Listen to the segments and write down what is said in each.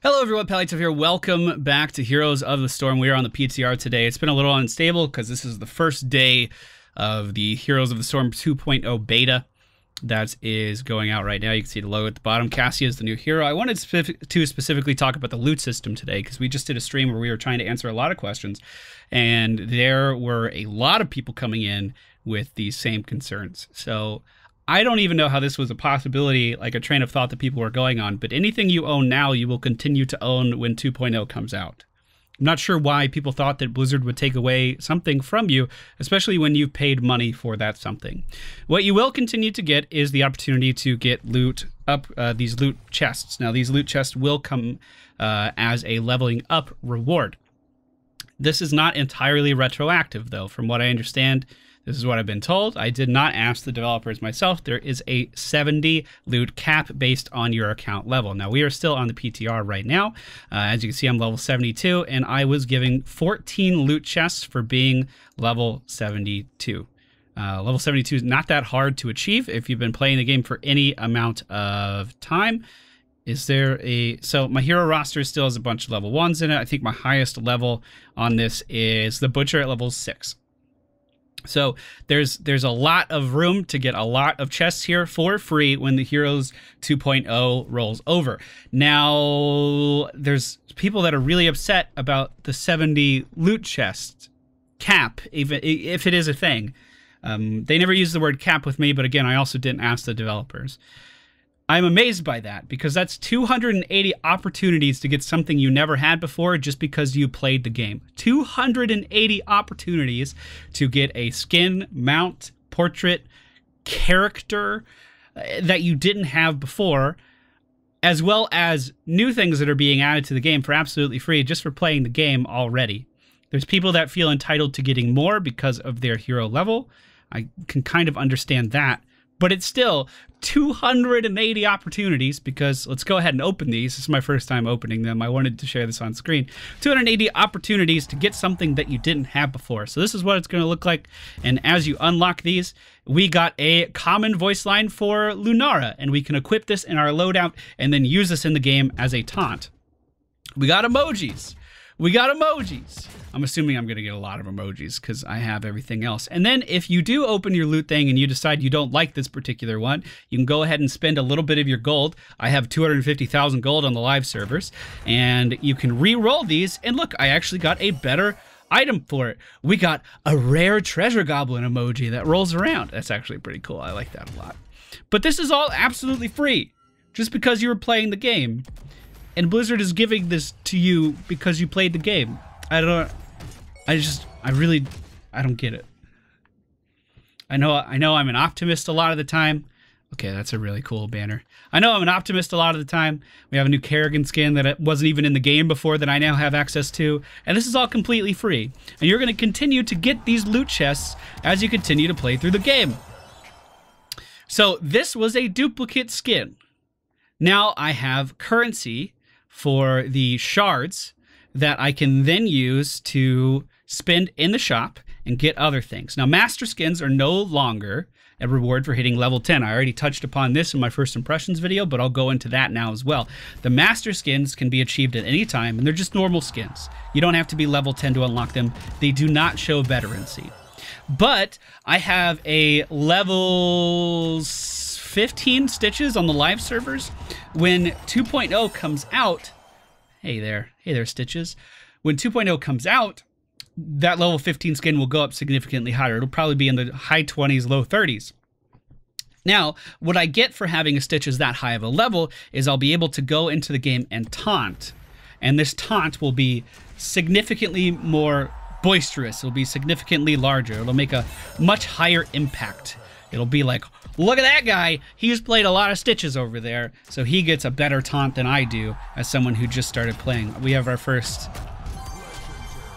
Hello everyone, Pallytime here. Welcome back to Heroes of the Storm. We are on the PTR today. It's been a little unstable because this is the first day of the Heroes of the Storm 2.0 beta that is going out right now. You can see the logo at the bottom. Cassia is the new hero. I wanted to specifically talk about the loot system today because we just did a stream where we were trying to answer a lot of questions and there were a lot of people coming in with these same concerns. So I don't even know how this was a possibility, like a train of thought that people were going on, but anything you own now, you will continue to own when 2.0 comes out. I'm not sure why people thought that Blizzard would take away something from you, especially when you've paid money for that something. What you will continue to get is the opportunity to get loot up, uh, these loot chests. Now, these loot chests will come uh, as a leveling up reward. This is not entirely retroactive, though, from what I understand. This is what I've been told. I did not ask the developers myself. There is a 70 loot cap based on your account level. Now, we are still on the PTR right now. Uh, as you can see, I'm level 72, and I was giving 14 loot chests for being level 72. Uh, level 72 is not that hard to achieve if you've been playing the game for any amount of time. Is there a so my hero roster still has a bunch of level ones in it. I think my highest level on this is the butcher at level six. So there's there's a lot of room to get a lot of chests here for free when the Heroes 2.0 rolls over. Now there's people that are really upset about the 70 loot chest cap, even if it is a thing. Um, they never use the word cap with me, but again, I also didn't ask the developers. I'm amazed by that because that's 280 opportunities to get something you never had before just because you played the game. 280 opportunities to get a skin, mount, portrait, character uh, that you didn't have before, as well as new things that are being added to the game for absolutely free just for playing the game already. There's people that feel entitled to getting more because of their hero level. I can kind of understand that but it's still 280 opportunities because let's go ahead and open these. This is my first time opening them. I wanted to share this on screen. 280 opportunities to get something that you didn't have before. So this is what it's going to look like. And as you unlock these, we got a common voice line for Lunara, and we can equip this in our loadout and then use this in the game as a taunt. We got emojis. We got emojis. I'm assuming I'm going to get a lot of emojis because I have everything else. And then if you do open your loot thing and you decide you don't like this particular one, you can go ahead and spend a little bit of your gold. I have 250,000 gold on the live servers, and you can re-roll these. And look, I actually got a better item for it. We got a rare treasure goblin emoji that rolls around. That's actually pretty cool. I like that a lot. But this is all absolutely free just because you were playing the game and Blizzard is giving this to you because you played the game. I don't. I just. I really. I don't get it. I know. I know. I'm an optimist a lot of the time. Okay, that's a really cool banner. I know I'm an optimist a lot of the time. We have a new Kerrigan skin that wasn't even in the game before that I now have access to, and this is all completely free. And you're going to continue to get these loot chests as you continue to play through the game. So this was a duplicate skin. Now I have currency for the shards that I can then use to spend in the shop and get other things. Now, master skins are no longer a reward for hitting level 10. I already touched upon this in my first impressions video, but I'll go into that now as well. The master skins can be achieved at any time, and they're just normal skins. You don't have to be level 10 to unlock them. They do not show veterancy. But I have a level 15 stitches on the live servers. When 2.0 comes out, hey there, hey there, stitches. When 2.0 comes out, that level 15 skin will go up significantly higher. It'll probably be in the high 20s, low 30s. Now, what I get for having a Stitches that high of a level is I'll be able to go into the game and taunt. And this taunt will be significantly more boisterous. It'll be significantly larger. It'll make a much higher impact. It'll be like, look at that guy. He's played a lot of Stitches over there, so he gets a better taunt than I do as someone who just started playing. We have our first...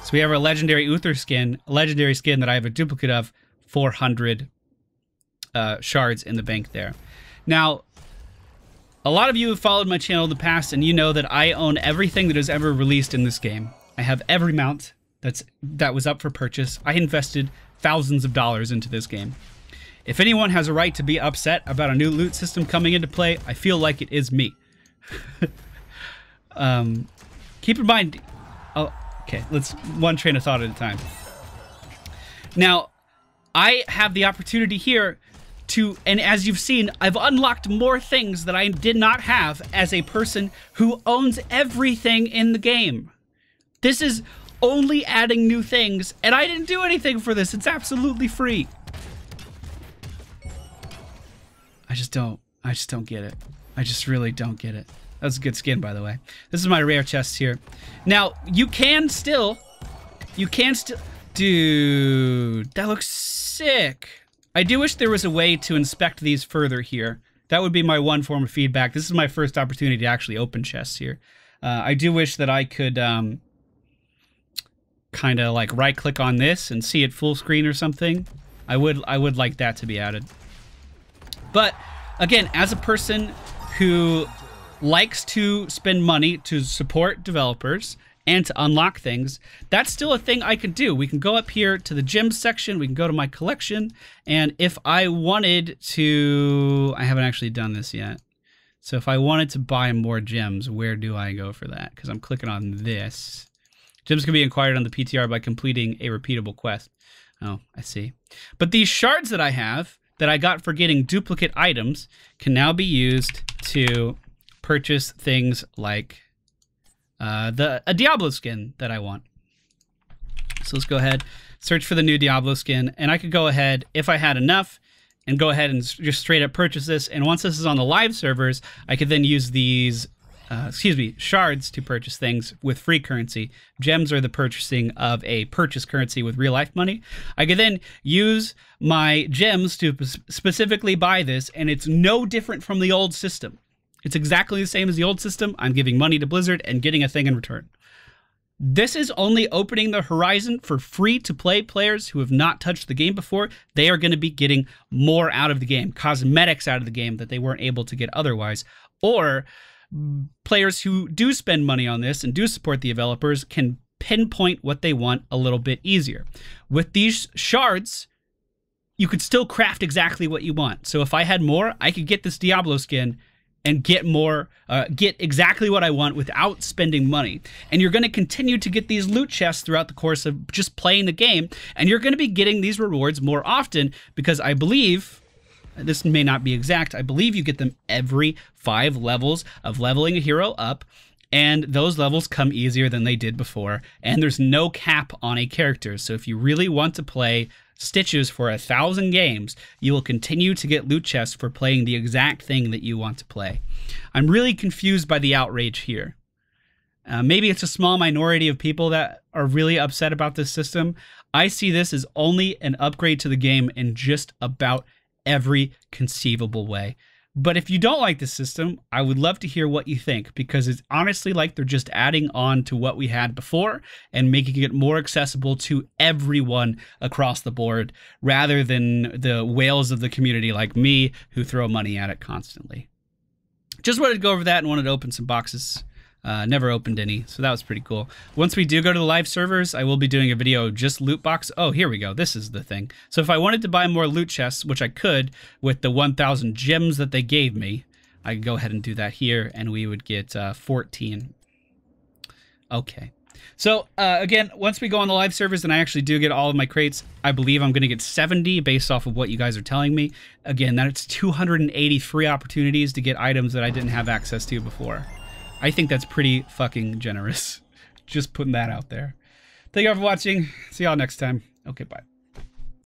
So we have our legendary Uther skin, legendary skin that I have a duplicate of, 400 uh, shards in the bank there. Now, a lot of you have followed my channel in the past, and you know that I own everything that is ever released in this game. I have every mount that's that was up for purchase. I invested thousands of dollars into this game. If anyone has a right to be upset about a new loot system coming into play, I feel like it is me. Um, keep in mind. Oh, okay. Let's one train of thought at a time. Now, I have the opportunity here to, and as you've seen, I've unlocked more things that I did not have as a person who owns everything in the game. This is only adding new things, and I didn't do anything for this. It's absolutely free. I just don't, I just don't get it. I just really don't get it. That's a good skin, by the way. This is my rare chest here. Now, you can still, you can still, dude, that looks sick. I do wish there was a way to inspect these further here. That would be my one form of feedback. This is my first opportunity to actually open chests here. Uh, I do wish that I could um, kind of like right click on this and see it full screen or something. I would I would like that to be added. But again, as a person who likes to spend money to support developers and to unlock things, that's still a thing I can do. We can go up here to the gems section, we can go to my collection, and if I wanted to, I haven't actually done this yet. So if I wanted to buy more gems, where do I go for that? Because I'm clicking on this. Gems can be acquired on the PTR by completing a repeatable quest. Oh, I see. But these shards that I have, that I got for getting duplicate items, can now be used to purchase things like uh, the a Diablo skin that I want. So let's go ahead, search for the new Diablo skin, and I could go ahead, if I had enough, and go ahead and just straight up purchase this. And once this is on the live servers, I could then use these, uh, excuse me, shards to purchase things with free currency. Gems are the purchasing of a purchase currency with real life money. I could then use my gems to specifically buy this, and it's no different from the old system. It's exactly the same as the old system. I'm giving money to Blizzard and getting a thing in return. This is only opening the horizon for free to play players who have not touched the game before. They are going to be getting more out of the game, cosmetics out of the game that they weren't able to get otherwise. Or players who do spend money on this and do support the developers can pinpoint what they want a little bit easier. With these shards, you could still craft exactly what you want. So if I had more, I could get this Diablo skin and get more, uh, get exactly what I want without spending money. And you're going to continue to get these loot chests throughout the course of just playing the game. And you're going to be getting these rewards more often because I believe, this may not be exact, I believe you get them every five levels of leveling a hero up. And those levels come easier than they did before. And there's no cap on a character. So if you really want to play stitches for a thousand games, you will continue to get loot chests for playing the exact thing that you want to play. I'm really confused by the outrage here. Uh, maybe it's a small minority of people that are really upset about this system. I see this as only an upgrade to the game in just about every conceivable way. But if you don't like the system, I would love to hear what you think because it's honestly like they're just adding on to what we had before and making it more accessible to everyone across the board rather than the whales of the community like me who throw money at it constantly. Just wanted to go over that and wanted to open some boxes uh, never opened any, so that was pretty cool. Once we do go to the live servers, I will be doing a video just loot box. Oh, here we go. This is the thing. So if I wanted to buy more loot chests, which I could with the 1,000 gems that they gave me, I could go ahead and do that here, and we would get uh, 14. Okay. So uh, again, once we go on the live servers and I actually do get all of my crates, I believe I'm going to get 70 based off of what you guys are telling me. Again, that's 280 free opportunities to get items that I didn't have access to before. I think that's pretty fucking generous. Just putting that out there. Thank you all for watching. See y'all next time. Okay, bye.